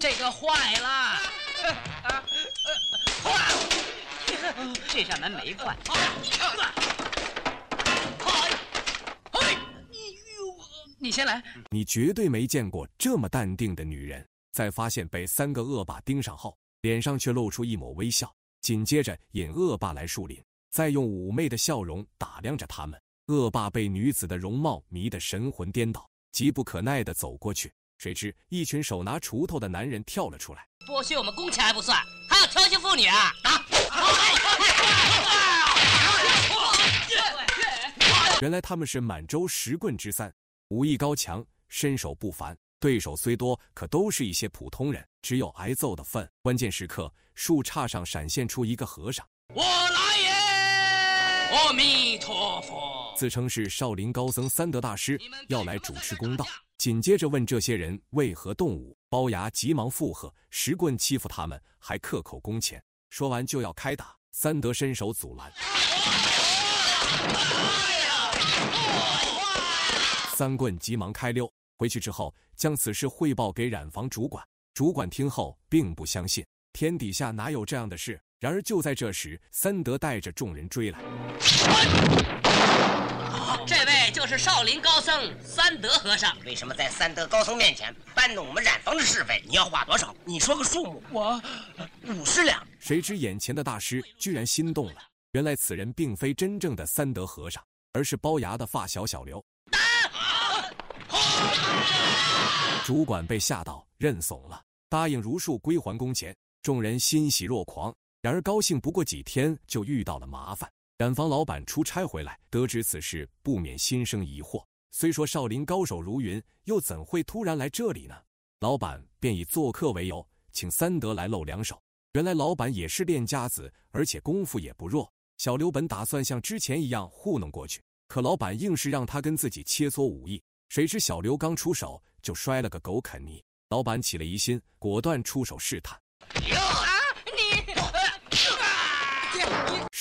这个坏了，这扇门没坏。你先来。你绝对没见过这么淡定的女人。在发现被三个恶霸盯上后，脸上却露出一抹微笑，紧接着引恶霸来树林，再用妩媚的笑容打量着他们。恶霸被女子的容貌迷得神魂颠倒，急不可耐地走过去，谁知一群手拿锄头的男人跳了出来，剥削我们工钱还不算，还要调戏妇女啊！打！原来他们是满洲十棍之三，武艺高强，身手不凡。对手虽多，可都是一些普通人，只有挨揍的份。关键时刻，树杈上闪现出一个和尚：“我来也！阿弥陀佛！”自称是少林高僧三德大师，要来主持公道。紧接着问这些人为何动武，包牙急忙附和：“石棍欺负他们，还克扣工钱。”说完就要开打，三德伸手阻拦。三棍急忙开溜，回去之后将此事汇报给染房主管。主管听后并不相信，天底下哪有这样的事？然而就在这时，三德带着众人追来。这位就是少林高僧三德和尚。为什么在三德高僧面前搬弄我们染坊的是非？你要花多少？你说个数目。我五十两。谁知眼前的大师居然心动了。原来此人并非真正的三德和尚，而是包牙的发小小刘。主管被吓到，认怂了，答应如数归还工钱。众人欣喜若狂。然而高兴不过几天，就遇到了麻烦。染房老板出差回来，得知此事，不免心生疑惑。虽说少林高手如云，又怎会突然来这里呢？老板便以做客为由，请三德来露两手。原来老板也是练家子，而且功夫也不弱。小刘本打算像之前一样糊弄过去，可老板硬是让他跟自己切磋武艺。谁知小刘刚出手就摔了个狗啃泥，老板起了疑心，果断出手试探。啊，你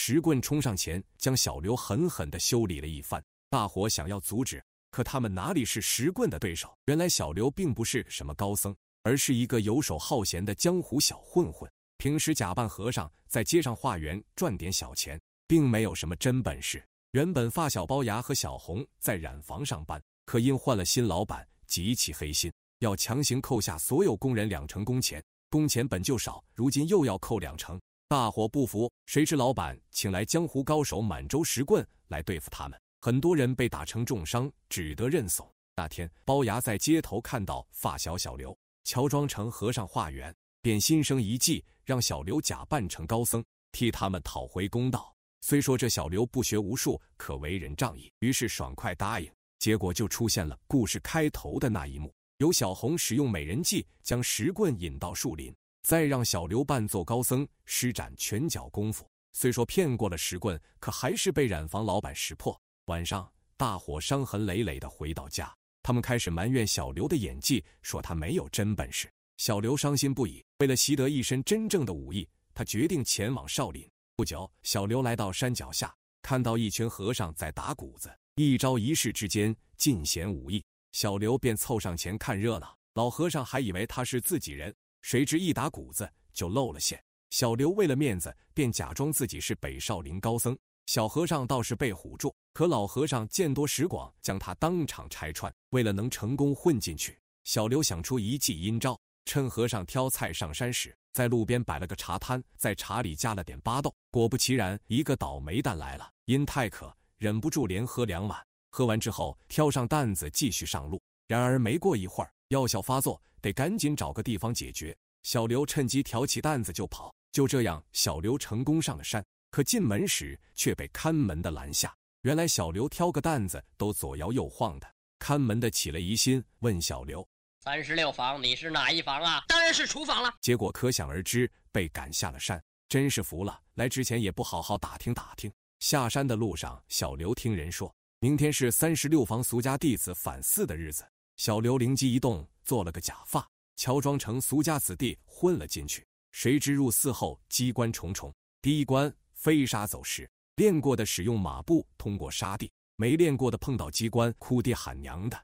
石棍冲上前，将小刘狠狠地修理了一番。大伙想要阻止，可他们哪里是石棍的对手？原来小刘并不是什么高僧，而是一个游手好闲的江湖小混混。平时假扮和尚，在街上化缘赚点小钱，并没有什么真本事。原本发小包牙和小红在染房上班。可因换了新老板，极其黑心，要强行扣下所有工人两成工钱。工钱本就少，如今又要扣两成，大伙不服。谁知老板请来江湖高手满洲石棍来对付他们，很多人被打成重伤，只得认怂。那天，包牙在街头看到发小小刘乔装成和尚化缘，便心生一计，让小刘假扮成高僧，替他们讨回公道。虽说这小刘不学无术，可为人仗义，于是爽快答应。结果就出现了故事开头的那一幕：由小红使用美人计将石棍引到树林，再让小刘扮作高僧施展拳脚功夫。虽说骗过了石棍，可还是被染房老板识破。晚上，大伙伤痕累累的回到家，他们开始埋怨小刘的演技，说他没有真本事。小刘伤心不已，为了习得一身真正的武艺，他决定前往少林。不久，小刘来到山脚下，看到一群和尚在打谷子。一招一式之间尽显武艺，小刘便凑上前看热闹。老和尚还以为他是自己人，谁知一打谷子就露了馅。小刘为了面子，便假装自己是北少林高僧。小和尚倒是被唬住，可老和尚见多识广，将他当场拆穿。为了能成功混进去，小刘想出一计阴招，趁和尚挑菜上山时，在路边摆了个茶摊，在茶里加了点巴豆。果不其然，一个倒霉蛋来了，因太渴。忍不住连喝两碗，喝完之后挑上担子继续上路。然而没过一会儿，药效发作，得赶紧找个地方解决。小刘趁机挑起担子就跑。就这样，小刘成功上了山。可进门时却被看门的拦下。原来小刘挑个担子都左摇右晃的，看门的起了疑心，问小刘：“三十六房，你是哪一房啊？”“当然是厨房了。”结果可想而知，被赶下了山。真是服了，来之前也不好好打听打听。下山的路上，小刘听人说，明天是三十六房俗家弟子返寺的日子。小刘灵机一动，做了个假发，乔装成俗家子弟混了进去。谁知入寺后机关重重，第一关飞沙走石，练过的使用马步通过沙地，没练过的碰到机关哭爹喊娘的。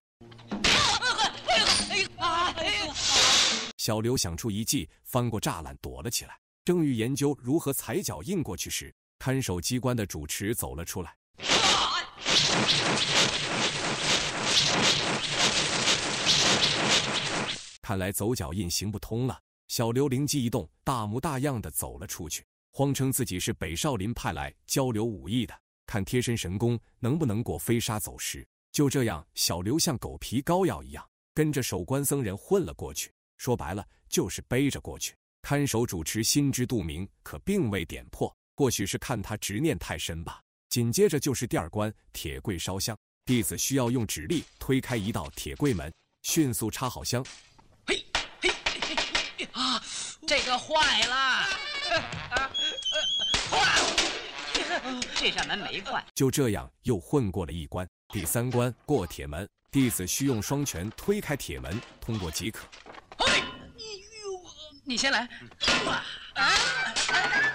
小刘想出一计，翻过栅栏躲了起来。正欲研究如何踩脚印过去时，看守机关的主持走了出来。看来走脚印行不通了。小刘灵机一动，大模大样的走了出去，谎称自己是北少林派来交流武艺的，看贴身神功能不能过飞沙走石。就这样，小刘像狗皮膏药一样，跟着守关僧人混了过去。说白了，就是背着过去。看守主持心知肚明，可并未点破。或许是看他执念太深吧。紧接着就是第二关，铁柜烧香。弟子需要用指力推开一道铁柜门，迅速插好香。嘿，嘿，嘿，嘿，啊，这个坏了！坏！这扇门没坏。就这样又混过了一关。第三关过铁门，弟子需用双拳推开铁门，通过即可。你先来。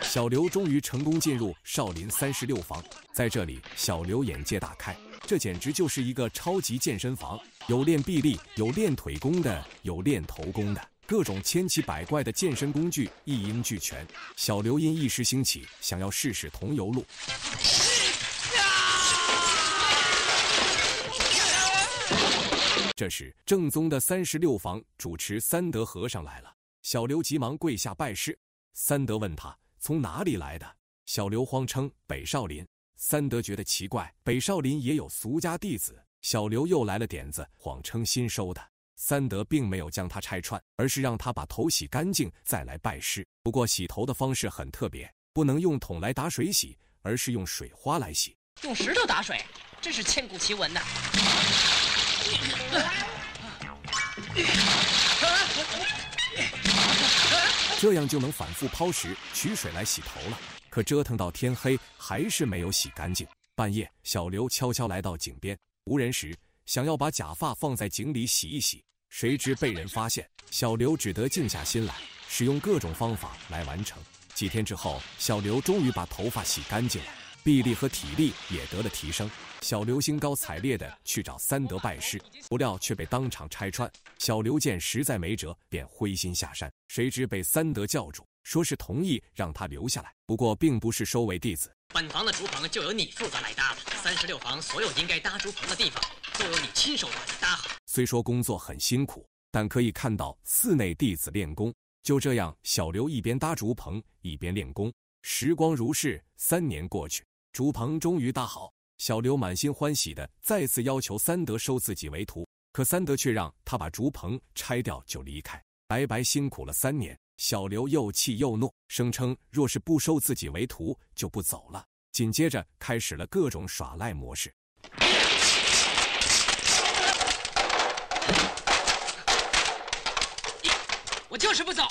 小刘终于成功进入少林三十六房，在这里，小刘眼界大开，这简直就是一个超级健身房，有练臂力、有练腿功的，有练头功的，各种千奇百怪的健身工具一应俱全。小刘因一时兴起，想要试试桐油路。这时，正宗的三十六房主持三德和尚来了。小刘急忙跪下拜师，三德问他从哪里来的，小刘慌称北少林。三德觉得奇怪，北少林也有俗家弟子。小刘又来了点子，谎称新收的。三德并没有将他拆穿，而是让他把头洗干净再来拜师。不过洗头的方式很特别，不能用桶来打水洗，而是用水花来洗。用石头打水，真是千古奇闻呐！这样就能反复抛石取水来洗头了。可折腾到天黑，还是没有洗干净。半夜，小刘悄悄来到井边，无人时，想要把假发放在井里洗一洗，谁知被人发现。小刘只得静下心来，使用各种方法来完成。几天之后，小刘终于把头发洗干净了，臂力和体力也得了提升。小刘兴高采烈地去找三德拜师，不料却被当场拆穿。小刘见实在没辙，便灰心下山。谁知被三德叫住，说是同意让他留下来，不过并不是收为弟子。本房的竹棚就由你负责来搭了。三十六房所有应该搭竹棚的地方，都由你亲手把它搭好。虽说工作很辛苦，但可以看到寺内弟子练功。就这样，小刘一边搭竹棚，一边练功。时光如逝，三年过去，竹棚终于搭好。小刘满心欢喜的再次要求三德收自己为徒，可三德却让他把竹棚拆掉就离开，白白辛苦了三年。小刘又气又怒，声称若是不收自己为徒，就不走了。紧接着开始了各种耍赖模式。我就是不走。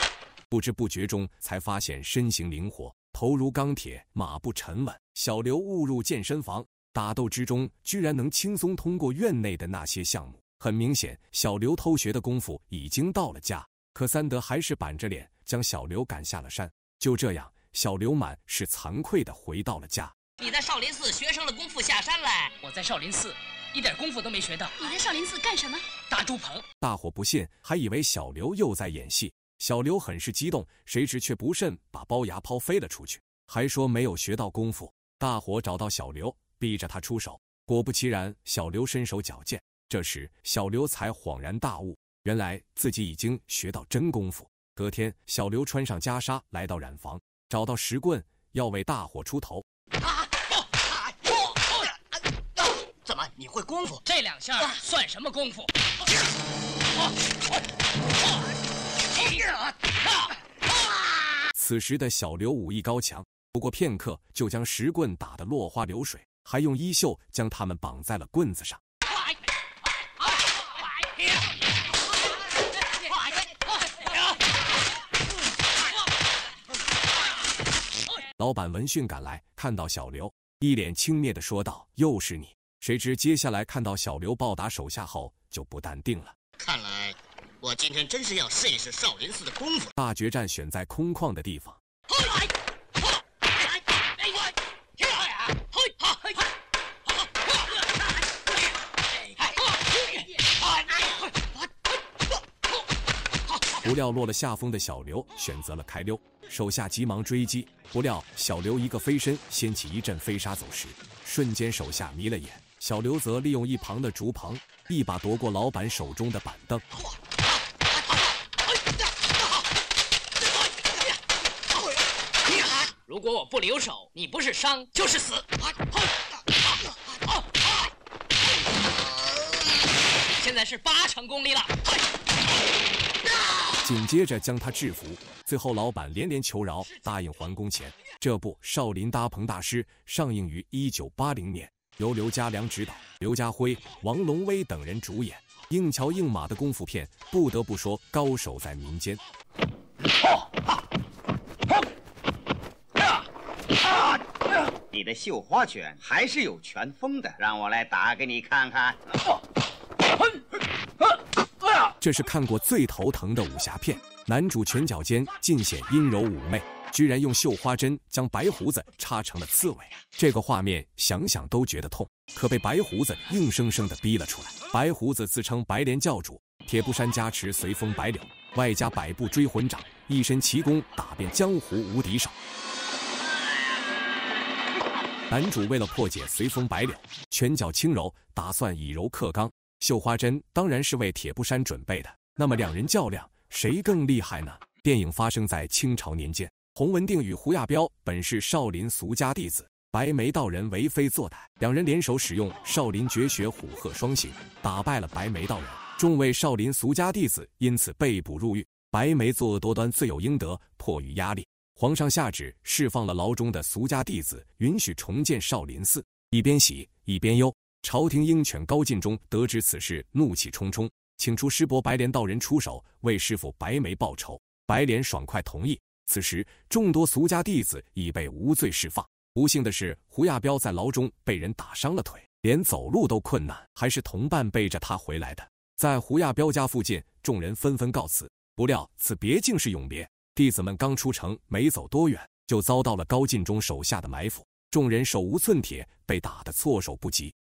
不知不觉中，才发现身形灵活，头如钢铁，马步沉稳。小刘误入健身房。打斗之中，居然能轻松通过院内的那些项目。很明显，小刘偷学的功夫已经到了家。可三德还是板着脸将小刘赶下了山。就这样，小刘满是惭愧的回到了家。你在少林寺学成了功夫，下山来。我在少林寺一点功夫都没学到。你在少林寺干什么？搭猪棚。大伙不信，还以为小刘又在演戏。小刘很是激动，谁知却不慎把包牙抛飞了出去，还说没有学到功夫。大伙找到小刘。逼着他出手，果不其然，小刘身手矫健。这时，小刘才恍然大悟，原来自己已经学到真功夫。隔天，小刘穿上袈裟，来到染房，找到石棍，要为大伙出头。怎么，你会功夫？这两下算什么功夫？此时的小刘武艺高强，不过片刻就将石棍打得落花流水。还用衣袖将他们绑在了棍子上。老板闻讯赶来，看到小刘，一脸轻蔑的说道：“又是你！”谁知接下来看到小刘暴打手下后，就不淡定了。看来我今天真是要试一试少林寺的功夫。大决战选在空旷的地方。不料落了下风的小刘选择了开溜，手下急忙追击，不料小刘一个飞身掀起一阵飞沙走石，瞬间手下迷了眼。小刘则利用一旁的竹棚，一把夺过老板手中的板凳。如果我不留手，你不是伤就是死。现在是八成功力了。紧接着将他制服，最后老板连连求饶，答应还工钱。这部《少林搭棚大师》上映于一九八零年，由刘家良执导，刘家辉、王龙威等人主演，硬桥硬马的功夫片，不得不说高手在民间。你的绣花拳还是有拳风的，让我来打给你看看。这是看过最头疼的武侠片，男主拳脚间尽显阴柔妩媚，居然用绣花针将白胡子插成了刺猬，这个画面想想都觉得痛，可被白胡子硬生生的逼了出来。白胡子自称白莲教主，铁布衫加持随风白柳，外加百步追魂掌，一身奇功打遍江湖无敌手。男主为了破解随风白柳，拳脚轻柔，打算以柔克刚。绣花针当然是为铁布衫准备的。那么两人较量，谁更厉害呢？电影发生在清朝年间，洪文定与胡亚彪本是少林俗家弟子，白眉道人为非作歹，两人联手使用少林绝学虎鹤双形，打败了白眉道人。众位少林俗家弟子因此被捕入狱。白眉作恶多端，罪有应得，迫于压力，皇上下旨释放了牢中的俗家弟子，允许重建少林寺。一边喜一边忧。朝廷鹰犬高进忠得知此事，怒气冲冲，请出师伯白莲道人出手为师傅白眉报仇。白莲爽快同意。此时，众多俗家弟子已被无罪释放。不幸的是，胡亚彪在牢中被人打伤了腿，连走路都困难，还是同伴背着他回来的。在胡亚彪家附近，众人纷纷告辞。不料此别竟是永别。弟子们刚出城，没走多远，就遭到了高进忠手下的埋伏，众人手无寸铁，被打得措手不及。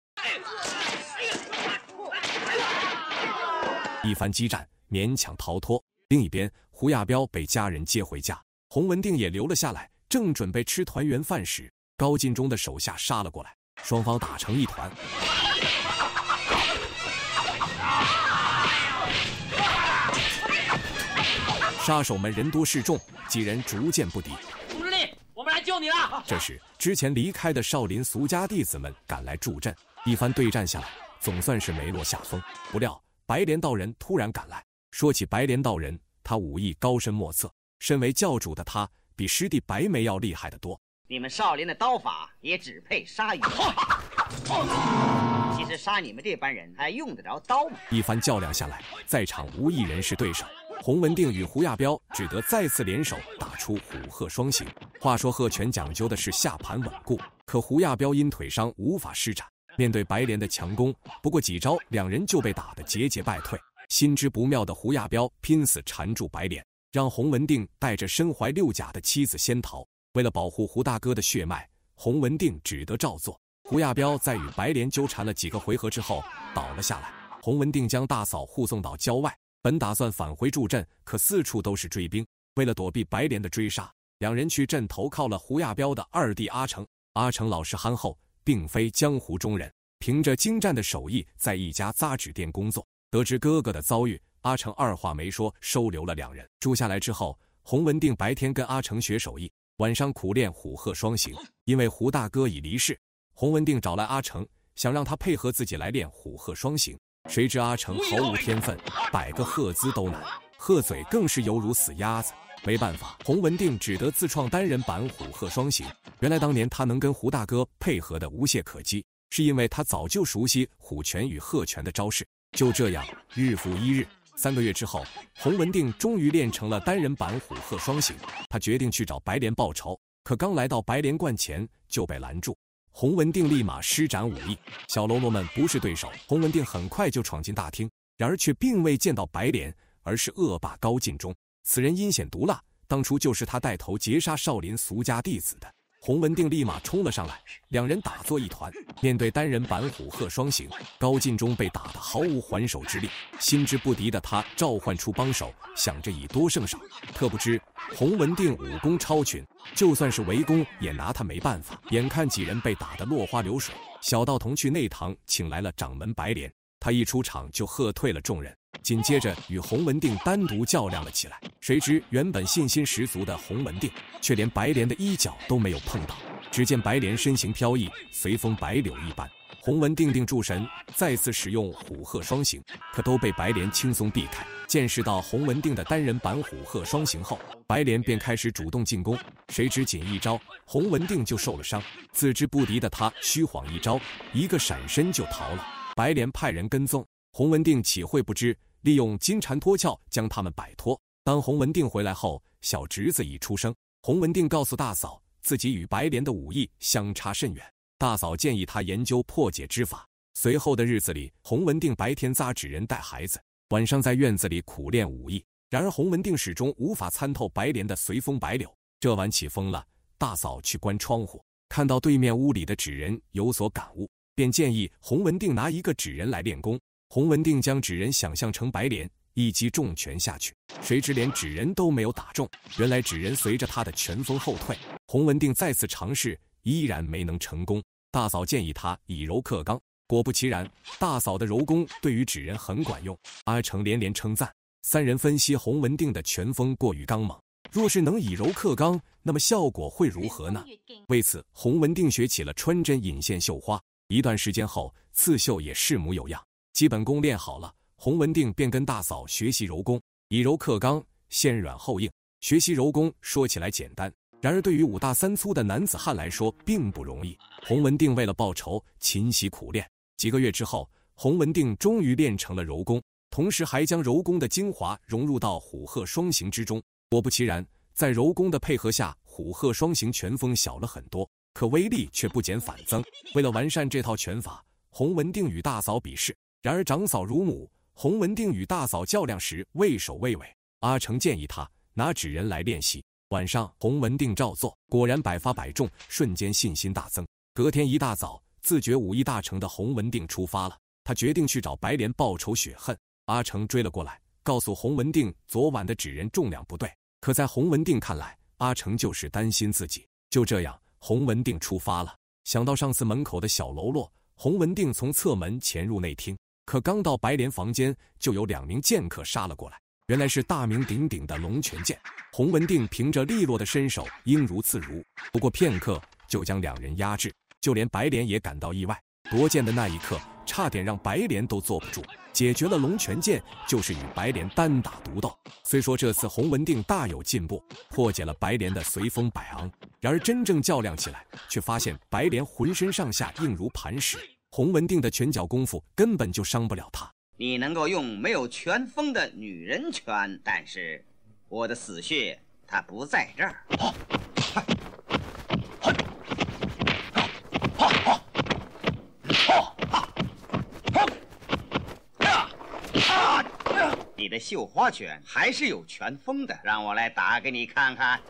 一番激战，勉强逃脱。另一边，胡亚彪被家人接回家，洪文定也留了下来。正准备吃团圆饭时，高进忠的手下杀了过来，双方打成一团。杀手们人多势众，几人逐渐不敌。总司令，我们来救你了。这时，之前离开的少林俗家弟子们赶来助阵。一番对战下来，总算是没落下风。不料白莲道人突然赶来。说起白莲道人，他武艺高深莫测，身为教主的他，比师弟白眉要厉害得多。你们少林的刀法也只配杀鱼。其实杀你们这班人还用得着刀吗？一番较量下来，在场无一人是对手。洪文定与胡亚彪只得再次联手，打出虎鹤双形。话说鹤拳讲究的是下盘稳固，可胡亚彪因腿伤无法施展。面对白莲的强攻，不过几招，两人就被打得节节败退。心知不妙的胡亚彪拼死缠住白莲，让洪文定带着身怀六甲的妻子先逃。为了保护胡大哥的血脉，洪文定只得照做。胡亚彪在与白莲纠缠了几个回合之后倒了下来。洪文定将大嫂护送到郊外，本打算返回助阵，可四处都是追兵。为了躲避白莲的追杀，两人去镇投靠了胡亚彪的二弟阿成。阿成老实憨厚。并非江湖中人，凭着精湛的手艺，在一家扎纸店工作。得知哥哥的遭遇，阿成二话没说，收留了两人。住下来之后，洪文定白天跟阿成学手艺，晚上苦练虎鹤双形。因为胡大哥已离世，洪文定找来阿成，想让他配合自己来练虎鹤双形。谁知阿成毫无天分，摆个鹤姿都难，鹤嘴更是犹如死鸭子。没办法，洪文定只得自创单人版虎鹤双形。原来当年他能跟胡大哥配合的无懈可击，是因为他早就熟悉虎拳与鹤拳的招式。就这样，日复一日，三个月之后，洪文定终于练成了单人版虎鹤双形。他决定去找白莲报仇，可刚来到白莲观前就被拦住。洪文定立马施展武艺，小喽啰们不是对手。洪文定很快就闯进大厅，然而却并未见到白莲，而是恶霸高进忠。此人阴险毒辣，当初就是他带头劫杀少林俗家弟子的。洪文定立马冲了上来，两人打作一团。面对单人板虎鹤双形，高进忠被打得毫无还手之力。心知不敌的他召唤出帮手，想着以多胜少。特不知洪文定武功超群，就算是围攻也拿他没办法。眼看几人被打得落花流水，小道童去内堂请来了掌门白莲。他一出场就喝退了众人，紧接着与洪文定单独较量了起来。谁知原本信心十足的洪文定，却连白莲的衣角都没有碰到。只见白莲身形飘逸，随风摆柳一般。洪文定定住神，再次使用虎鹤双形，可都被白莲轻松避开。见识到洪文定的单人版虎鹤双形后，白莲便开始主动进攻。谁知仅一招，洪文定就受了伤。自知不敌的他，虚晃一招，一个闪身就逃了。白莲派人跟踪，洪文定岂会不知？利用金蝉脱壳将他们摆脱。当洪文定回来后，小侄子已出生。洪文定告诉大嫂，自己与白莲的武艺相差甚远。大嫂建议他研究破解之法。随后的日子里，洪文定白天扎纸人带孩子，晚上在院子里苦练武艺。然而洪文定始终无法参透白莲的随风摆柳。这晚起风了，大嫂去关窗户，看到对面屋里的纸人，有所感悟。便建议洪文定拿一个纸人来练功。洪文定将纸人想象成白莲，一击重拳下去，谁知连纸人都没有打中。原来纸人随着他的拳风后退。洪文定再次尝试，依然没能成功。大嫂建议他以柔克刚，果不其然，大嫂的柔功对于纸人很管用。阿成连连称赞。三人分析洪文定的拳风过于刚猛，若是能以柔克刚，那么效果会如何呢？为此，洪文定学起了穿针引线绣花。一段时间后，刺绣也是模有样，基本功练好了。洪文定便跟大嫂学习柔功，以柔克刚，先软后硬。学习柔功说起来简单，然而对于五大三粗的男子汉来说并不容易。洪文定为了报仇，勤习苦练。几个月之后，洪文定终于练成了柔功，同时还将柔功的精华融入到虎鹤双形之中。果不其然，在柔功的配合下，虎鹤双形拳风小了很多。可威力却不减反增。为了完善这套拳法，洪文定与大嫂比试。然而长嫂如母，洪文定与大嫂较量时畏首畏尾。阿成建议他拿纸人来练习。晚上，洪文定照做，果然百发百中，瞬间信心大增。隔天一大早，自觉武艺大成的洪文定出发了。他决定去找白莲报仇雪恨。阿成追了过来，告诉洪文定昨晚的纸人重量不对。可在洪文定看来，阿成就是担心自己。就这样。洪文定出发了，想到上次门口的小喽啰，洪文定从侧门潜入内厅，可刚到白莲房间，就有两名剑客杀了过来。原来是大名鼎鼎的龙泉剑。洪文定凭着利落的身手，应如自如，不过片刻就将两人压制，就连白莲也感到意外。夺剑的那一刻，差点让白莲都坐不住。解决了龙泉剑，就是与白莲单打独斗。虽说这次洪文定大有进步，破解了白莲的随风摆昂，然而真正较量起来，却发现白莲浑身上下硬如磐石，洪文定的拳脚功夫根本就伤不了他。你能够用没有拳风的女人拳，但是我的死穴它不在这儿。你的绣花拳还是有拳风的，让我来打给你看看。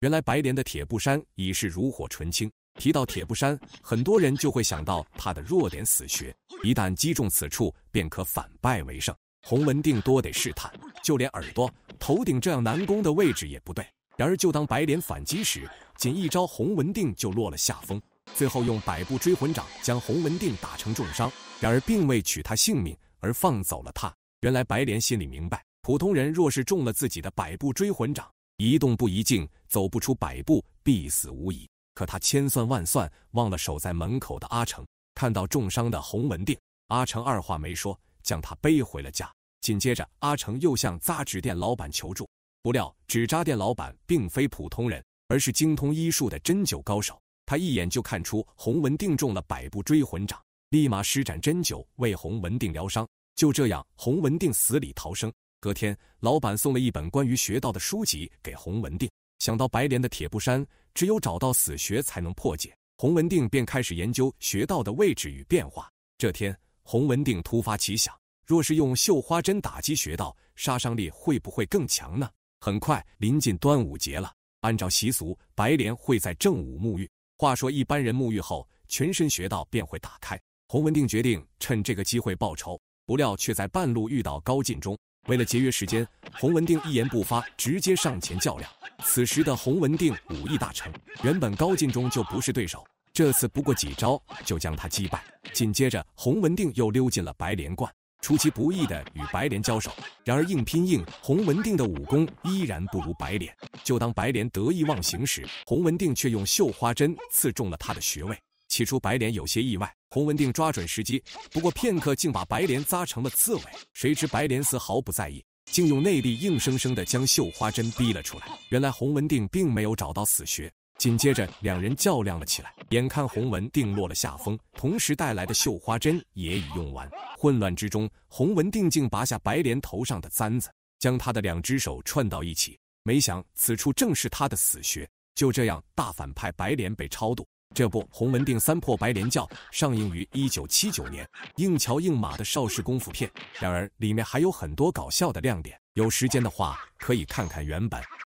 原来白莲的铁布衫已是炉火纯青。提到铁布衫，很多人就会想到他的弱点死穴，一旦击中此处，便可反败为胜。洪文定多得试探，就连耳朵、头顶这样难攻的位置也不对。然而，就当白莲反击时，仅一招，洪文定就落了下风。最后用百步追魂掌将洪文定打成重伤。然而并未取他性命，而放走了他。原来白莲心里明白，普通人若是中了自己的百步追魂掌，一动不一静，走不出百步，必死无疑。可他千算万算，忘了守在门口的阿成。看到重伤的洪文定，阿成二话没说，将他背回了家。紧接着，阿成又向扎纸店老板求助，不料纸扎店老板并非普通人，而是精通医术的针灸高手。他一眼就看出洪文定中了百步追魂掌。立马施展针灸为洪文定疗伤，就这样，洪文定死里逃生。隔天，老板送了一本关于穴道的书籍给洪文定。想到白莲的铁布衫，只有找到死穴才能破解，洪文定便开始研究穴道的位置与变化。这天，洪文定突发奇想：若是用绣花针打击穴道，杀伤力会不会更强呢？很快，临近端午节了。按照习俗，白莲会在正午沐浴。话说一般人沐浴后，全身穴道便会打开。洪文定决定趁这个机会报仇，不料却在半路遇到高进忠。为了节约时间，洪文定一言不发，直接上前较量。此时的洪文定武艺大成，原本高进忠就不是对手，这次不过几招就将他击败。紧接着，洪文定又溜进了白莲观，出其不意的与白莲交手。然而硬拼硬，洪文定的武功依然不如白莲。就当白莲得意忘形时，洪文定却用绣花针刺中了他的穴位。起初，白莲有些意外。洪文定抓准时机，不过片刻竟把白莲扎成了刺猬。谁知白莲丝毫不在意，竟用内力硬生生的将绣花针逼了出来。原来洪文定并没有找到死穴。紧接着，两人较量了起来。眼看洪文定落了下风，同时带来的绣花针也已用完。混乱之中，洪文定竟拔下白莲头上的簪子，将他的两只手串到一起。没想此处正是他的死穴。就这样，大反派白莲被超度。这部《洪文定三破白莲教》上映于一九七九年，硬桥硬马的邵氏功夫片。然而里面还有很多搞笑的亮点，有时间的话可以看看原版。